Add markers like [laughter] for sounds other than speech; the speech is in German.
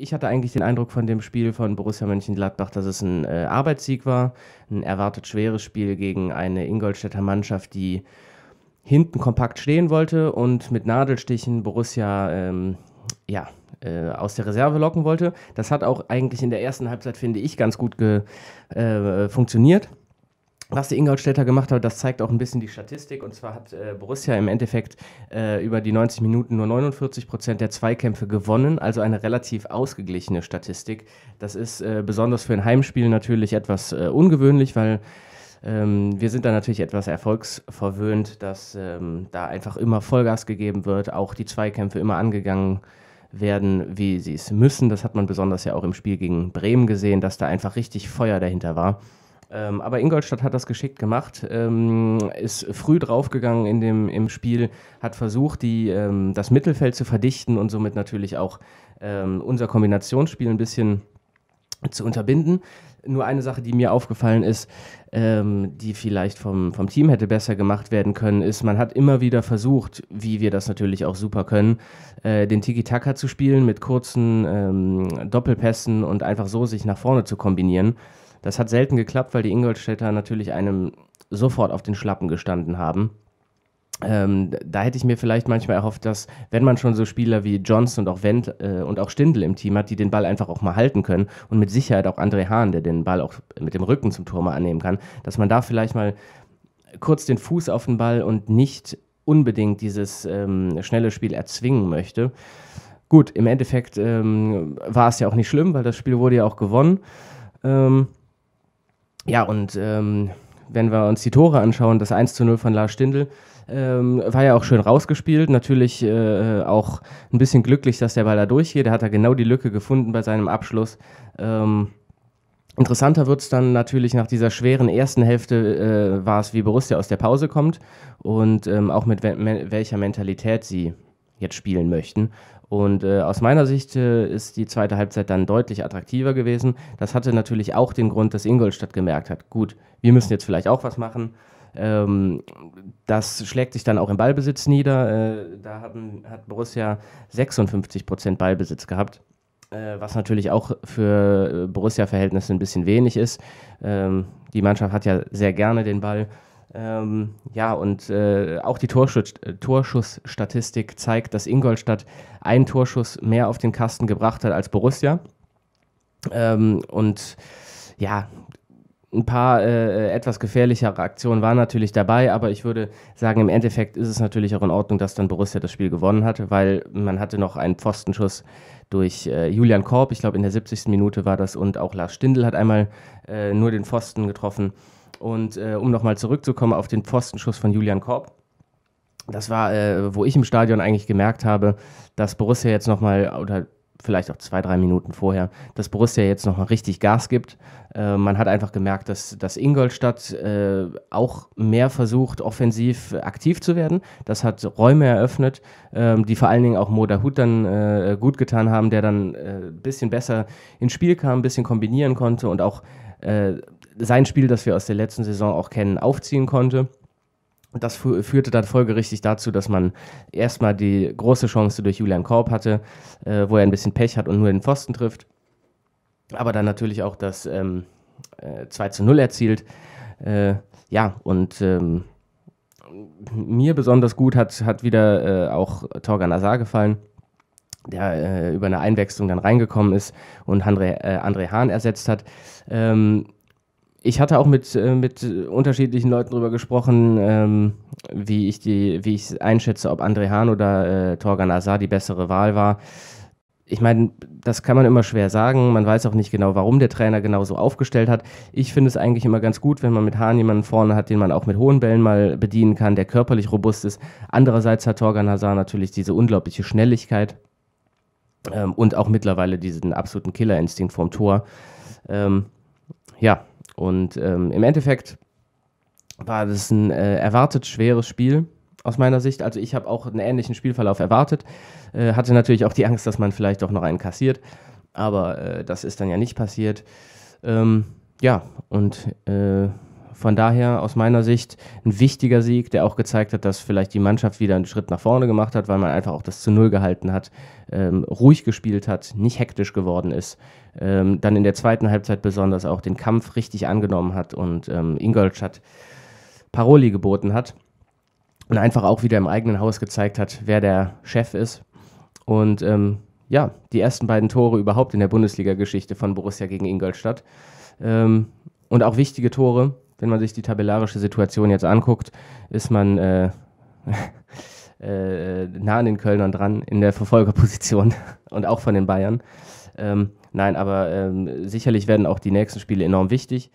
ich hatte eigentlich den Eindruck von dem Spiel von Borussia Mönchengladbach, dass es ein äh, Arbeitssieg war, ein erwartet schweres Spiel gegen eine Ingolstädter Mannschaft, die hinten kompakt stehen wollte und mit Nadelstichen Borussia ähm, ja, äh, aus der Reserve locken wollte. Das hat auch eigentlich in der ersten Halbzeit, finde ich, ganz gut äh, funktioniert. Was die Ingolstädter gemacht hat, das zeigt auch ein bisschen die Statistik. Und zwar hat äh, Borussia im Endeffekt äh, über die 90 Minuten nur 49 Prozent der Zweikämpfe gewonnen, also eine relativ ausgeglichene Statistik. Das ist äh, besonders für ein Heimspiel natürlich etwas äh, ungewöhnlich, weil ähm, wir sind da natürlich etwas erfolgsverwöhnt, dass ähm, da einfach immer Vollgas gegeben wird, auch die Zweikämpfe immer angegangen werden, wie sie es müssen. Das hat man besonders ja auch im Spiel gegen Bremen gesehen, dass da einfach richtig Feuer dahinter war. Ähm, aber Ingolstadt hat das geschickt gemacht, ähm, ist früh draufgegangen in dem, im Spiel, hat versucht, die, ähm, das Mittelfeld zu verdichten und somit natürlich auch ähm, unser Kombinationsspiel ein bisschen zu unterbinden. Nur eine Sache, die mir aufgefallen ist, ähm, die vielleicht vom, vom Team hätte besser gemacht werden können, ist, man hat immer wieder versucht, wie wir das natürlich auch super können, äh, den Tiki-Taka zu spielen mit kurzen ähm, Doppelpässen und einfach so sich nach vorne zu kombinieren. Das hat selten geklappt, weil die Ingolstädter natürlich einem sofort auf den Schlappen gestanden haben. Ähm, da hätte ich mir vielleicht manchmal erhofft, dass, wenn man schon so Spieler wie Johnson und auch Wendt äh, und auch Stindl im Team hat, die den Ball einfach auch mal halten können und mit Sicherheit auch André Hahn, der den Ball auch mit dem Rücken zum Tor mal annehmen kann, dass man da vielleicht mal kurz den Fuß auf den Ball und nicht unbedingt dieses ähm, schnelle Spiel erzwingen möchte. Gut, im Endeffekt ähm, war es ja auch nicht schlimm, weil das Spiel wurde ja auch gewonnen. Ähm, ja, und ähm, wenn wir uns die Tore anschauen, das 1 zu 0 von Lars Stindl, ähm, war ja auch schön rausgespielt. Natürlich äh, auch ein bisschen glücklich, dass der Ball da durchgeht. Da hat er genau die Lücke gefunden bei seinem Abschluss. Ähm, interessanter wird es dann natürlich nach dieser schweren ersten Hälfte, äh, war es, wie Borussia aus der Pause kommt und ähm, auch mit we welcher Mentalität sie jetzt spielen möchten. Und äh, aus meiner Sicht äh, ist die zweite Halbzeit dann deutlich attraktiver gewesen. Das hatte natürlich auch den Grund, dass Ingolstadt gemerkt hat, gut, wir müssen jetzt vielleicht auch was machen. Ähm, das schlägt sich dann auch im Ballbesitz nieder. Äh, da haben, hat Borussia 56 Prozent Ballbesitz gehabt, äh, was natürlich auch für äh, Borussia-Verhältnisse ein bisschen wenig ist. Ähm, die Mannschaft hat ja sehr gerne den Ball. Ähm, ja, und äh, auch die Torschuss, Torschussstatistik zeigt, dass Ingolstadt einen Torschuss mehr auf den Kasten gebracht hat als Borussia. Ähm, und ja, ein paar äh, etwas gefährlichere Aktionen waren natürlich dabei, aber ich würde sagen, im Endeffekt ist es natürlich auch in Ordnung, dass dann Borussia das Spiel gewonnen hat, weil man hatte noch einen Pfostenschuss durch äh, Julian Korb, ich glaube in der 70. Minute war das, und auch Lars Stindl hat einmal äh, nur den Pfosten getroffen. Und äh, um nochmal zurückzukommen auf den Pfostenschuss von Julian Korb, das war, äh, wo ich im Stadion eigentlich gemerkt habe, dass Borussia jetzt nochmal, oder vielleicht auch zwei, drei Minuten vorher, dass Borussia jetzt nochmal richtig Gas gibt. Äh, man hat einfach gemerkt, dass, dass Ingolstadt äh, auch mehr versucht, offensiv aktiv zu werden. Das hat Räume eröffnet, ähm, die vor allen Dingen auch Moda Hut dann äh, gut getan haben, der dann ein äh, bisschen besser ins Spiel kam, ein bisschen kombinieren konnte und auch äh, sein Spiel, das wir aus der letzten Saison auch kennen, aufziehen konnte. Das führte dann folgerichtig dazu, dass man erstmal die große Chance durch Julian Korb hatte, äh, wo er ein bisschen Pech hat und nur den Pfosten trifft. Aber dann natürlich auch das ähm, äh, 2 zu 0 erzielt. Äh, ja, und ähm, mir besonders gut hat, hat wieder äh, auch Torgan Azar gefallen, der äh, über eine Einwechslung dann reingekommen ist und André, äh, André Hahn ersetzt hat. Ähm, ich hatte auch mit, äh, mit unterschiedlichen Leuten darüber gesprochen, ähm, wie ich die, wie ich einschätze, ob André Hahn oder äh, Torgan Azar die bessere Wahl war. Ich meine, das kann man immer schwer sagen. Man weiß auch nicht genau, warum der Trainer genau so aufgestellt hat. Ich finde es eigentlich immer ganz gut, wenn man mit Hahn jemanden vorne hat, den man auch mit hohen Bällen mal bedienen kann, der körperlich robust ist. Andererseits hat Torgan Hazard natürlich diese unglaubliche Schnelligkeit ähm, und auch mittlerweile diesen absoluten Killerinstinkt vorm Tor. Ähm, ja, und ähm, im Endeffekt war das ein äh, erwartet schweres Spiel aus meiner Sicht. Also ich habe auch einen ähnlichen Spielverlauf erwartet. Äh, hatte natürlich auch die Angst, dass man vielleicht doch noch einen kassiert. Aber äh, das ist dann ja nicht passiert. Ähm, ja, und äh, von daher aus meiner Sicht ein wichtiger Sieg, der auch gezeigt hat, dass vielleicht die Mannschaft wieder einen Schritt nach vorne gemacht hat, weil man einfach auch das zu Null gehalten hat, ähm, ruhig gespielt hat, nicht hektisch geworden ist. Ähm, dann in der zweiten Halbzeit besonders auch den Kampf richtig angenommen hat und ähm, Ingolstadt Paroli geboten hat und einfach auch wieder im eigenen Haus gezeigt hat, wer der Chef ist. Und ähm, ja, die ersten beiden Tore überhaupt in der Bundesliga-Geschichte von Borussia gegen Ingolstadt. Ähm, und auch wichtige Tore, wenn man sich die tabellarische Situation jetzt anguckt, ist man äh, [laughs] äh, nah an den Kölnern dran in der Verfolgerposition [laughs] und auch von den Bayern. Ähm, nein, aber ähm, sicherlich werden auch die nächsten Spiele enorm wichtig.